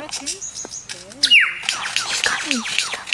working. She's got me. She's got me.